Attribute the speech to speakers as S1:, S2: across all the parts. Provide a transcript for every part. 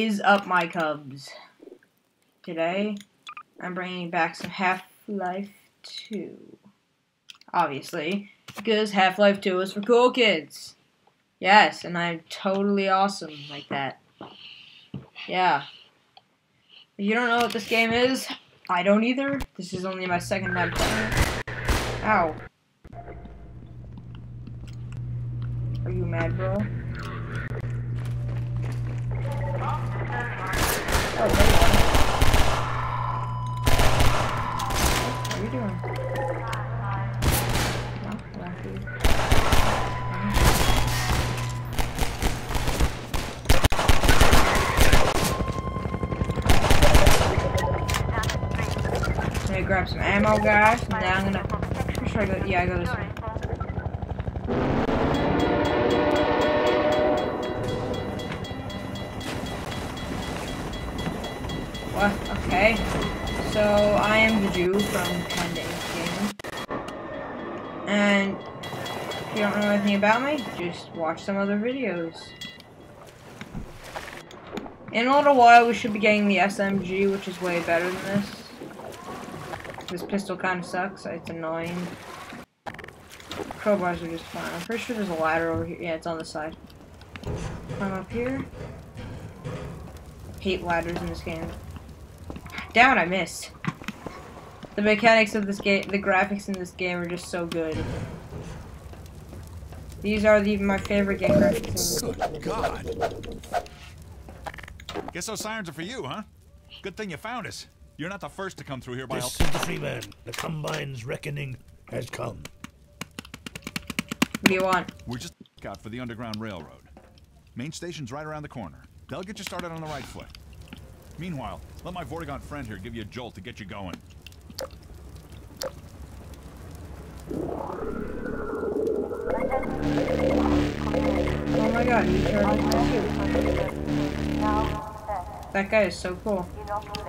S1: Is up, my cubs? Today, I'm bringing back some Half-Life 2. Obviously, because Half-Life 2 is for cool kids. Yes, and I'm totally awesome like that. Yeah. If you don't know what this game is, I don't either. This is only my second time playing. Ow. Are you mad, bro? Grab some ammo, guys, then I'm gonna. Sure I go. Yeah, I go this way. What? Okay. So I am the Jew from Panda. Gaming. And if you don't know anything about me, just watch some other videos. In a little while, we should be getting the SMG, which is way better than this. This pistol kind of sucks. It's annoying. Crowbars are just fine. I'm pretty sure there's a ladder over here. Yeah, it's on the side. Climb up here. Hate ladders in this game. Damn I missed. The mechanics of this game, the graphics in this game are just so good. These are the, my favorite game graphics.
S2: Good God. Guess those sirens are for you, huh? Good thing you found us. You're not the first to come through here by
S3: This is the Freeman. The Combine's reckoning has come.
S1: What do you want?
S2: We're just out for the Underground Railroad. Main station's right around the corner. They'll get you started on the right foot. Meanwhile, let my Vortigaunt friend here give you a jolt to get you going.
S1: Oh my god, you turned That guy is so cool.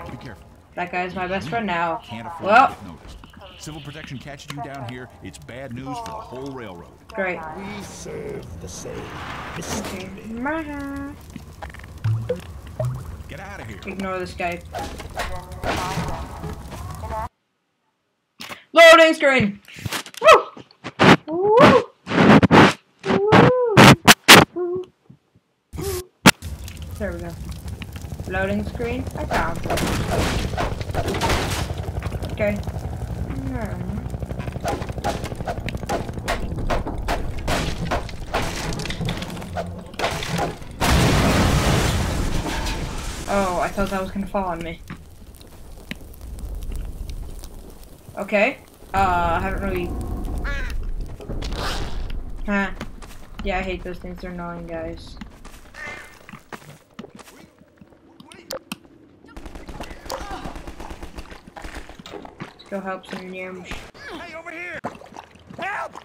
S2: Be careful.
S1: That guy is my best friend now.
S2: Can't afford
S1: Well,
S2: to get noticed. Civil protection catches you down here, it's bad news for the whole railroad.
S1: great.
S3: We serve the same
S1: Okay.
S2: Here.
S1: Ignore this guy. Loading screen! Woo! Woo! Woo! Woo! There we go. Loading screen. I found. Okay. Thought that was gonna fall on me. Okay. Uh, I haven't really. Huh. Yeah, I hate those things. They're annoying, guys. Let's go help some yams.
S2: Hey, over here! Help!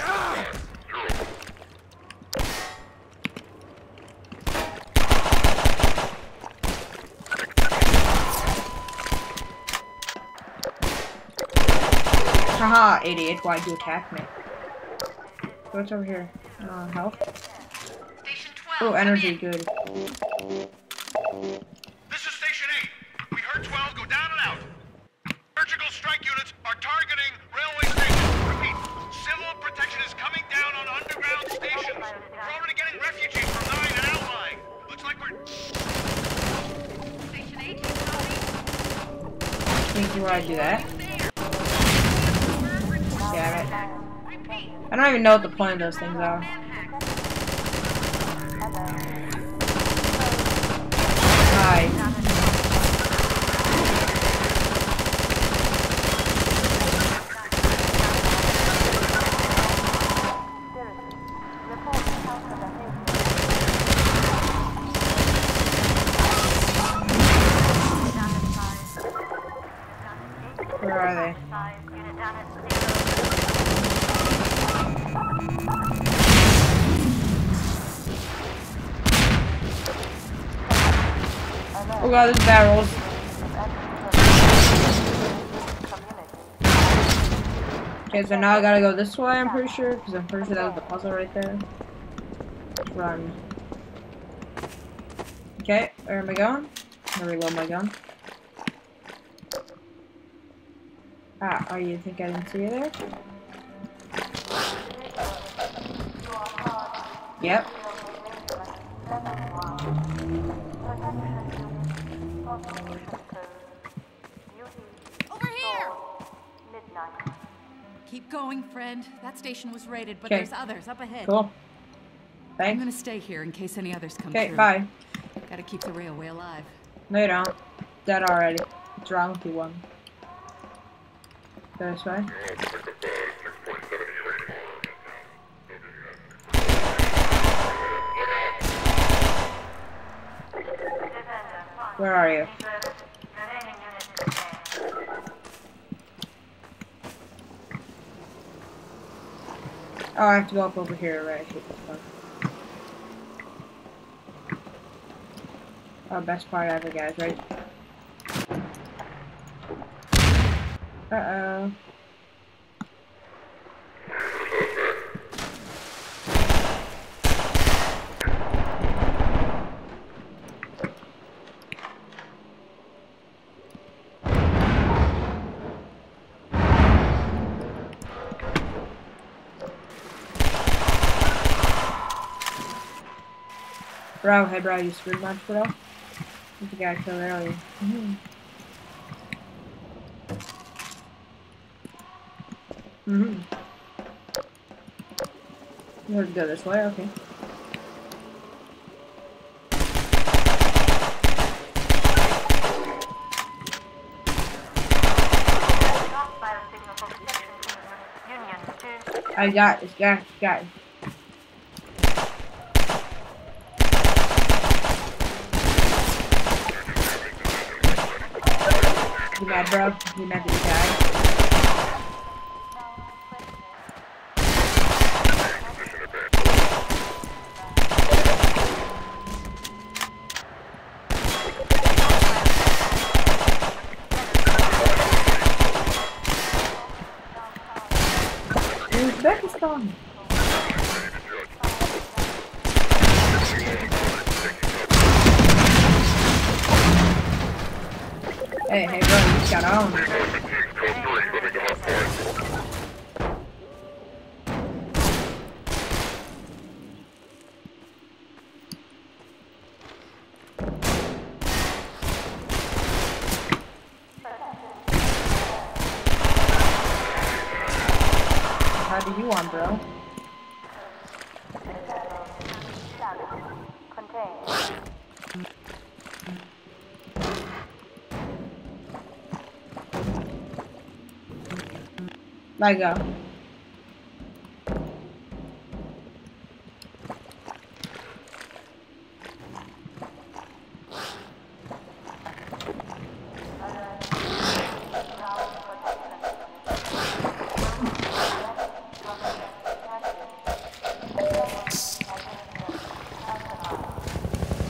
S2: Ah!
S1: Haha, idiot, why'd you attack me? What's over here? Uh, health? Oh, energy, good.
S4: This is Station 8. We heard 12 go down and out. Surgical strike units are targeting railway stations. Repeat, civil protection is coming down on underground stations. We're already getting refugees from 9 and outlying. Looks like we're...
S5: Station 8, copy.
S1: Think you wanna do that? I don't even know what the point of those things are. Hi. Where are they? Oh god, there's barrels. Okay, so now I gotta go this way, I'm pretty sure, because I'm pretty sure that was the puzzle right there. Run. Okay, where am I going? I'm reload my gun. Ah, oh, you think I didn't see you there? Yep.
S5: Over here! Keep going, friend. That station was raided, but
S1: Okay.
S5: there's others up ahead.
S1: Cool.
S5: I'm gonna stay here in case any others come
S1: Okay,
S5: through.
S1: bye.
S5: Gotta keep the railway alive.
S1: No, you don't. Dead already. What's wrong one? Go this way. Where are you? Oh, I have to go up over here, right? Oh, best part ever, guys, right? Uh-oh. Bro, hey bro, you screwed much, bro? Who's the guy I killed earlier? Mm-hmm. Mm-hmm. You have to go this way, okay. I got this guy, got it. Mad, bro? You mad that you died? Uzbekistan. Hey, hey, bro, on. How do you want, bro? Go.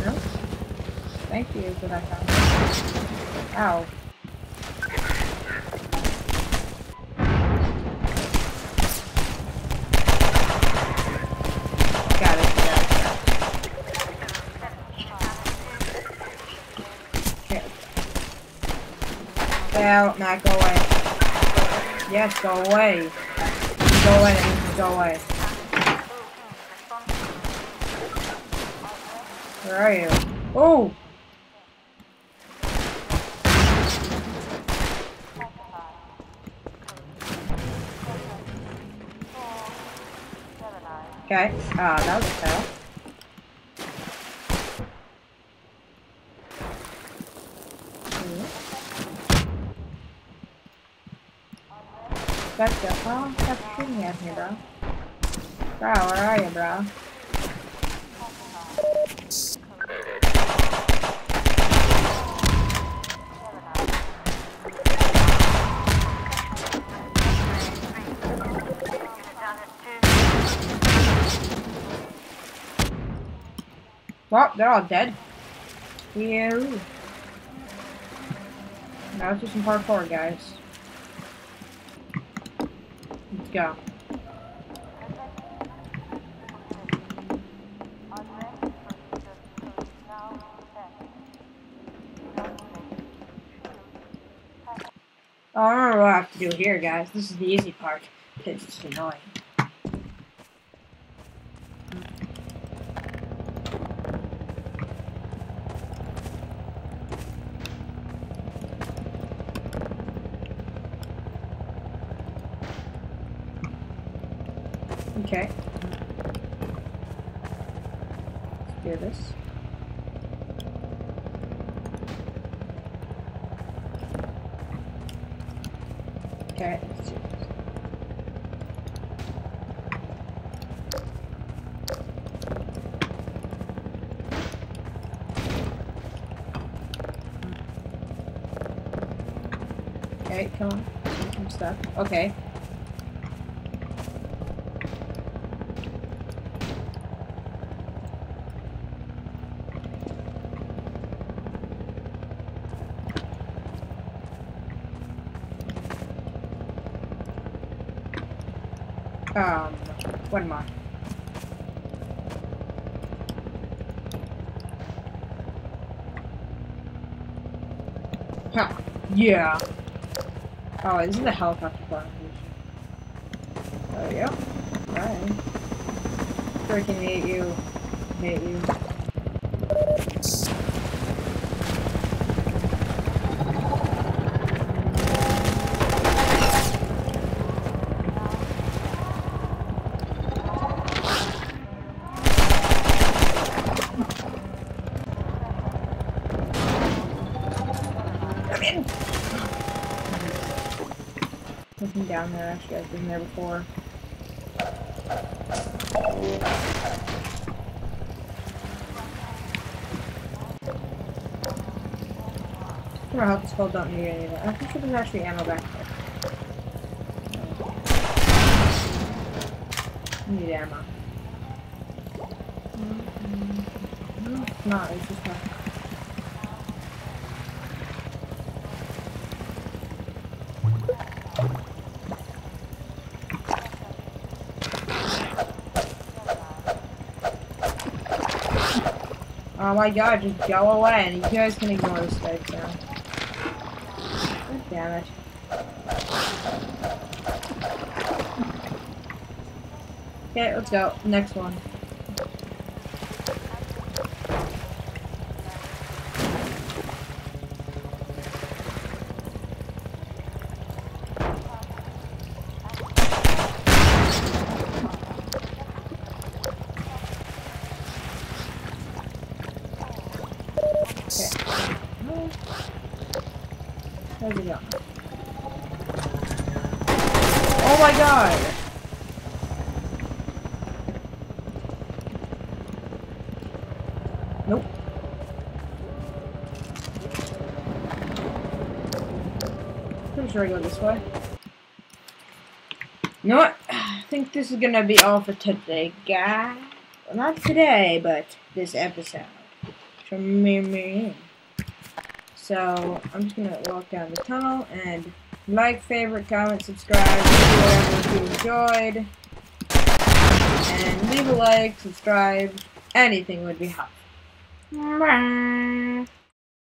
S1: No? Uh, Thank you for that. Ow. Got it, got it, got it. Okay. Out, Matt, go away. Yes, go away. Go away, go away. Where are you? Oh! Okay. Ah, that was a fail. Shooting at me, bro. Bro, where are you, bro? Well, they're all dead. Ew. Now let's do some parkour, guys. Oh, I don't know what I have to do here, guys. This is the easy part. It's just annoying. Okay. Let's do this. Okay, let's. Okay, come on. Some stuff. Okay. Um, one more. Huh. Yeah. Oh, this is a helicopter There we go. Alright. Freaking hate you. Hate you. Down there, actually, I've been there before. Our health is full, don't need any of that. I think there's actually ammo back there. Need ammo. No, it's not, it's just not. Oh my god, just go away and you guys can ignore the spikes now. God damn it. Okay, let's go. Next one. My god! Nope. Pretty sure I go this way. You know what? I think this is gonna be all for today, guys. Well, not today, but this episode. So I'm just gonna walk down the tunnel and like, favorite, comment, subscribe, whatever if you enjoyed, and leave a like, subscribe, anything would be helpful. Bye.